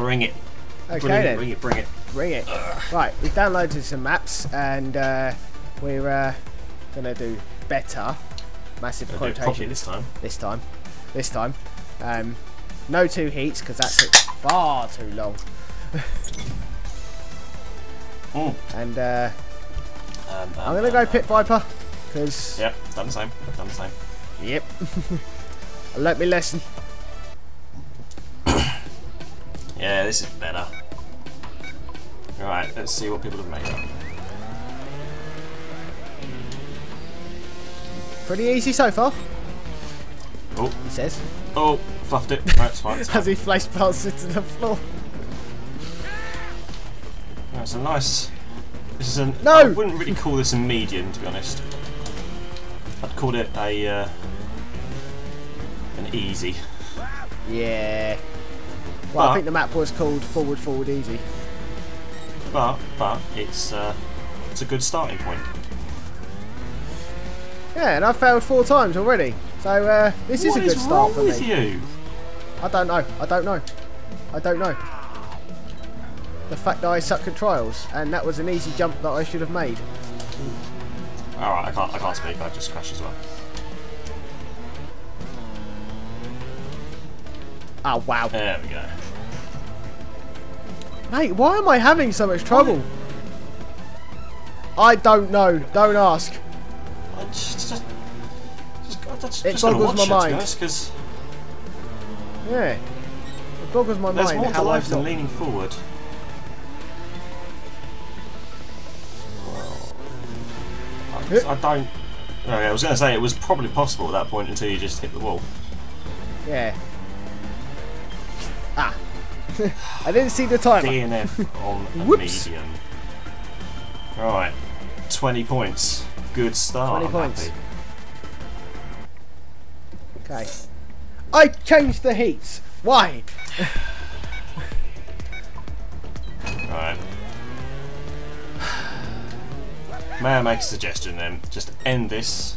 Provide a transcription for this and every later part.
Bring it. Okay bring then. it. Bring it. Bring it. Bring it. Right, we've downloaded some maps and uh, we're uh, gonna do better. Massive I'll do it properly quotation this time. this time. This time. Um, no two heats because that took far too long. Mm. And uh, Um, um, I'm gonna go Pit Viper because Yep, done the same. Done the same. yep. I learnt my lesson. Yeah, this is better. Right, let's see what people have made. Pretty Pretty easy so far, Oh, he says, oh, fluffed it. Right, it's fine. It's as he flash past it to the floor. That's a nice. This is an. No! I wouldn't really call this a median, to be honest. I'd call it a uh, an easy. Yeah. Well, I think the map was called Forward Forward Easy. But but it's uh, it's a good starting point. Yeah, and I've failed four times already. So uh, this is What a good is start wrong for with me. you? I don't know. I don't know. I don't know. The fact that I suck at trials, and that was an easy jump that I should have made. All right, I can't I can't speak. I just crashed as well. Oh wow, There we go. mate! Why am I having so much trouble? I don't know. Don't ask. I just, just, just, I just, It just boggles my mind. guys, Yeah. It boggles my there's mind more to life than leaning forward. I, I don't. Okay, I was going to say it was probably possible at that point until you just hit the wall. Yeah. I didn't see the timer. DNF on Whoops. medium. Right, 20 points. Good start. 20 I'm points. happy. Okay. I changed the heats. Why? Right. May I make a suggestion then? Just end this.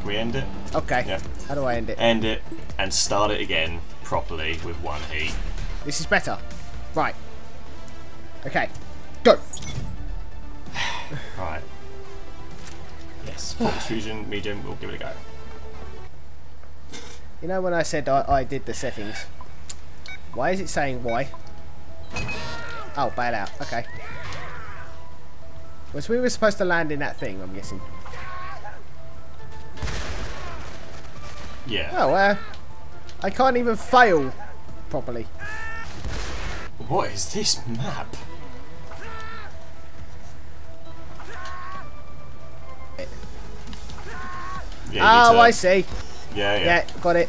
Can we end it? Okay. Yeah. How do I end it? End it and start it again properly with one heat. This is better. Right. Okay. Go. Right. Yes, Force Fusion medium, we'll give it a go. You know when I said I, I did the settings? Why is it saying why? Oh, bail out. Okay. Was we were supposed to land in that thing, I'm guessing. Yeah. Oh, uh, I can't even fail properly. What is this map? Yeah, Oh, I see. Yeah, yeah. Yeah, got it.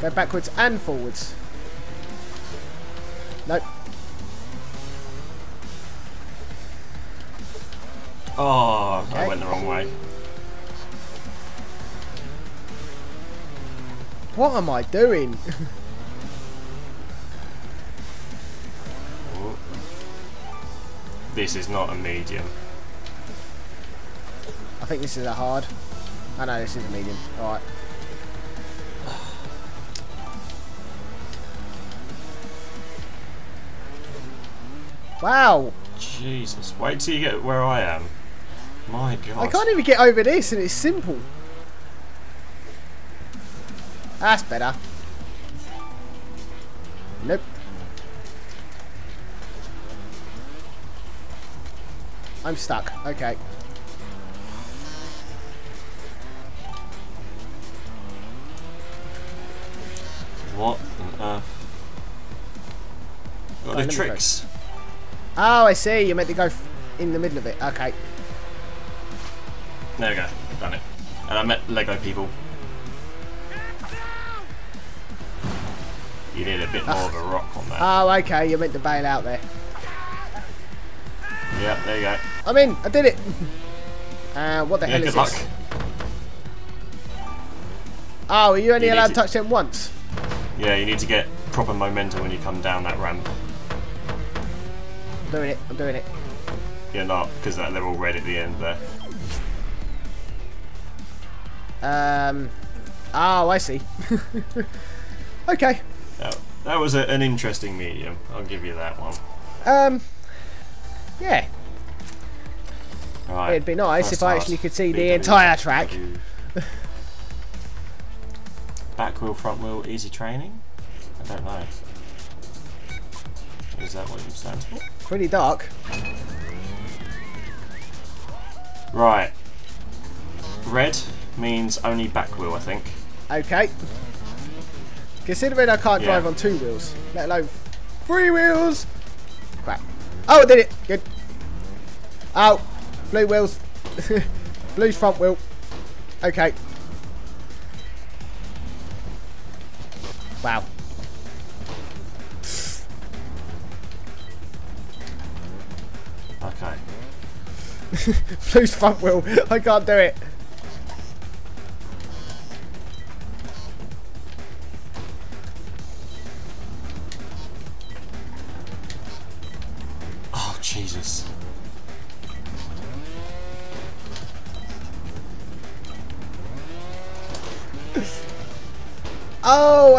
Go backwards and forwards. Nope. Oh, I went the wrong way. What am I doing? This is not a medium. I think this is a hard. I know this is a medium. Alright. Wow! Jesus, wait till you get where I am. My God. I can't even get over this and it's simple. That's better. I'm stuck. Okay. What on earth? Got Right, to let do me go. tricks. Oh, I see. You're meant to go f- in the middle of it. Okay. There we go. Done it. And I met Lego people. You need a bit more of a rock on that. Oh, okay. You're meant to bail out there. yeah, there you go. I'm in. I did it. Uh, what the Yeah, hell is good luck. this? Oh, are you only You allowed to- to touch them once? Yeah, you need to get proper momentum when you come down that ramp. I'm doing it. I'm doing it. You're not, because they're all red at the end there. Um. Oh, I see. okay. That, that was a, an interesting medium. I'll give you that one. Um, yeah, Right. it'd be nice first if I actually could see the entire track. Back wheel, front wheel, easy training? I don't know. Is that what you stands for? Pretty dark. Right. Red means only back wheel, I think. Okay. Considering I can't Yeah. drive on two wheels, let alone three wheels. Crap. Oh, I did it. Good. Oh, blue wheels. Blue's front wheel. Okay. Wow. Okay. Blue's front wheel. I can't do it.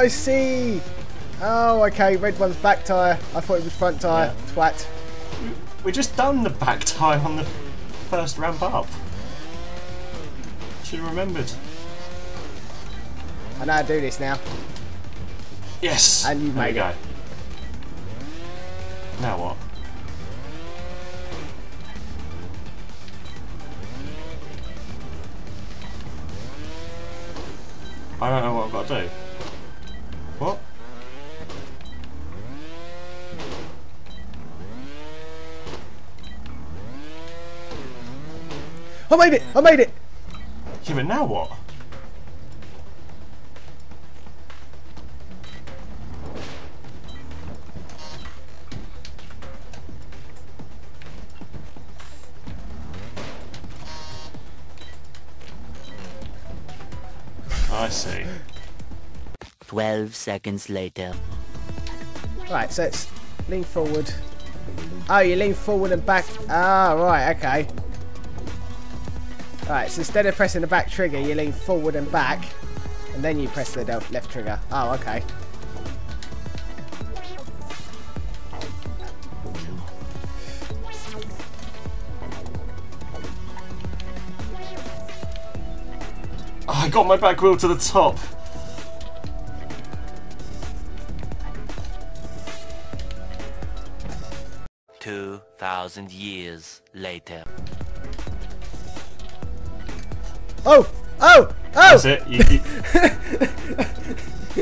I see. Oh, okay. Red one's back tyre. I thought it was front tyre. Yeah. Twat. We just done the back tyre on the first ramp up. Should have remembered. I know how to do this now. Yes. And you there made go. Now what? I don't know what I've got to do. What? I made it. I made it. Yeah, but now what? I see. 12 seconds later. Right, so it's lean forward. Oh, you lean forward and back. Ah, right, okay. Right, so instead of pressing the back trigger, you lean forward and back, and then you press the left trigger. Oh, okay. Oh, I got my back wheel to the top. Two thousand years later. Oh, oh, oh! That's it. You, you...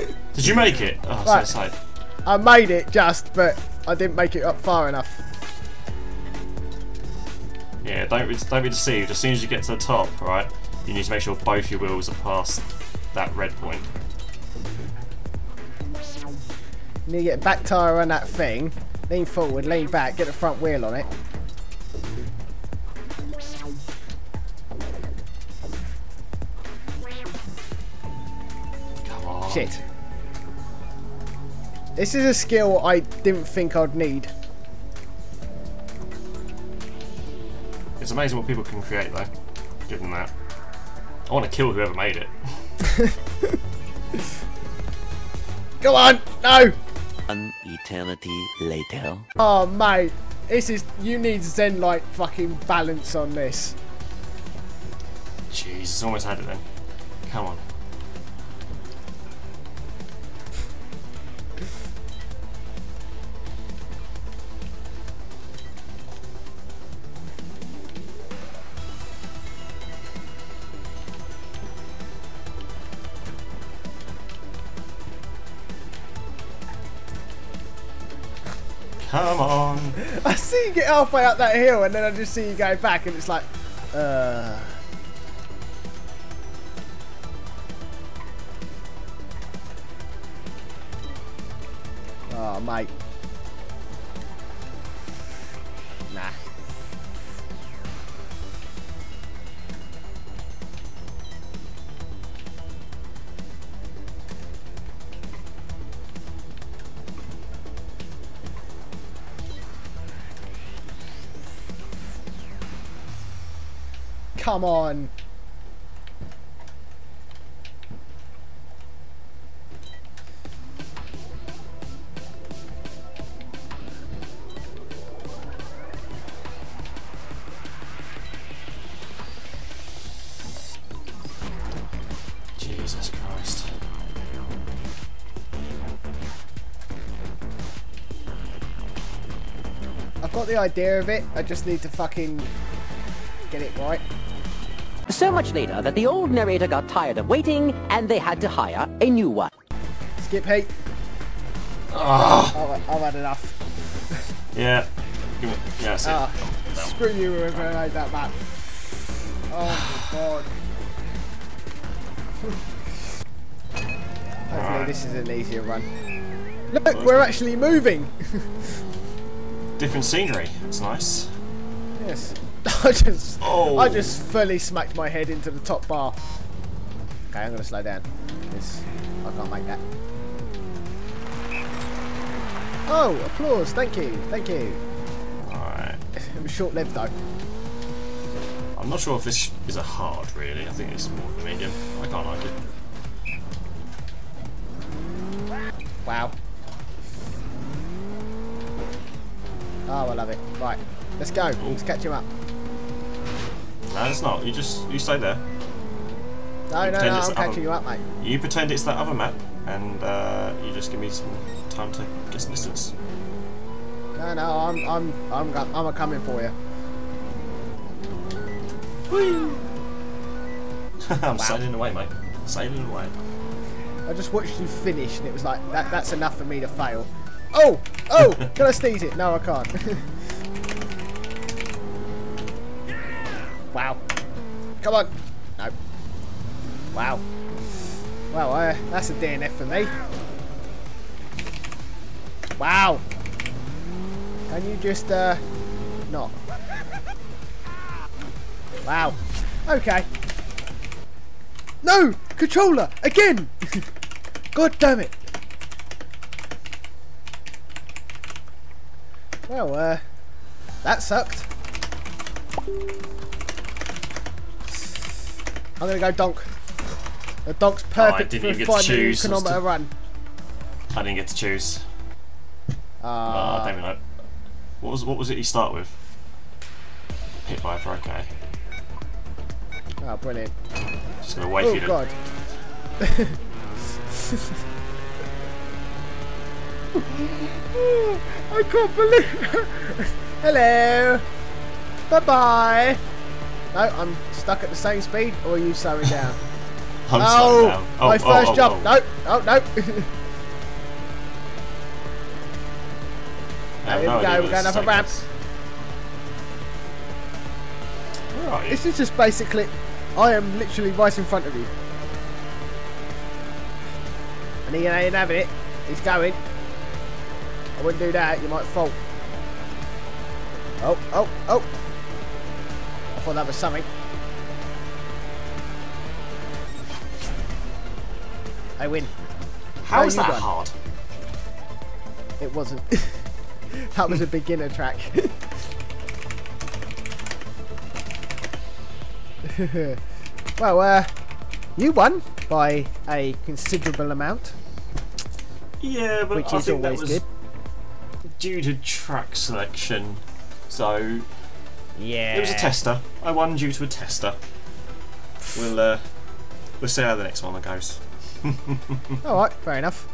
Did you make it? Oh, Right. so. I made it just, but I didn't make it up far enough. Yeah, don't be, don't be deceived. As soon as you get to the top, right, you need to make sure both your wheels are past that red point. You need to get a back tyre on that thing, lean forward, lean back, get the front wheel on it. Shit. This is a skill I didn't think I'd need. It's amazing what people can create, though. Given that, I want to kill whoever made it. Go on! No! An eternity later. Oh, mate. This is... You need Zen-like fucking balance on this. Jesus, almost had it then. Come on. Come on. I see you get halfway up that hill and then I just see you go back and it's like... Uh... Oh, mate. come on. Jesus Christ. I've got the idea of it, I just need to fucking get it right. So much later that the old narrator got tired of waiting and they had to hire a new one. Skip Heat. Ah, I've, I've had enough. yeah. Give me, yeah, that's it. Ah, screw you whoever made that map. Oh my god. Hopefully Alright. this is an easier run. Look, we're actually moving. Different scenery. It's nice. yes. I just, Oh. I just fully smacked my head into the top bar. Okay, I'm gonna slow down. This, I can't make that. Oh, applause! Thank you, thank you. Alright. It was short-lived though. I'm not sure if this is a hard, really. I think it's more of a medium. I can't like it. Wow. Oh, I love it. Right, let's go. Let's catch him up. No, it's not. You just you stay there. No, You no, no, I'm other- catching you up, mate. You pretend it's that other map, and uh, you just give me some time to get some distance. No, no, I'm, I'm, I'm, I'm a coming for you. I'm sailing away, mate. Sailing away. I just watched you finish, and it was like that. That's enough for me to fail. Oh, oh! can I sneeze it? No, I can't. wow. Come on. No. Wow. Well, uh, that's a DNF for me. Wow. Can you just, uh, not? Wow. Okay. No! Controller! Again! God damn it! Well, uh, that sucked. I'm gonna go donk. The donk's perfect didn't for a even to five million. I kilometre run. I didn't get to choose. Uh, I don't even know. What was what was it you start with? Pit Viper, okay. oh, brilliant. Just gonna wait for Oh you to god. I can't believe Hello. Bye bye. No, I'm stuck at the same speed, or are you slowing down? I'm oh, slowing down. Oh, my oh, first oh, jump. oh. No, oh no. Have here no we go, we're going this up a is ramp. Where are you? this is just basically, I am literally right in front of you. And he ain't having it. He's going. I wouldn't do that. You might fall. Oh, oh, oh. I thought that was something. I win. How that hard? It wasn't. that was a beginner track. well, uh, you won by a considerable amount, Yeah, but which I is think that always was good. due to track selection. So Yeah. it was a tester. I won due to a tester. We'll uh, we'll see how the next one goes. All right, fair enough.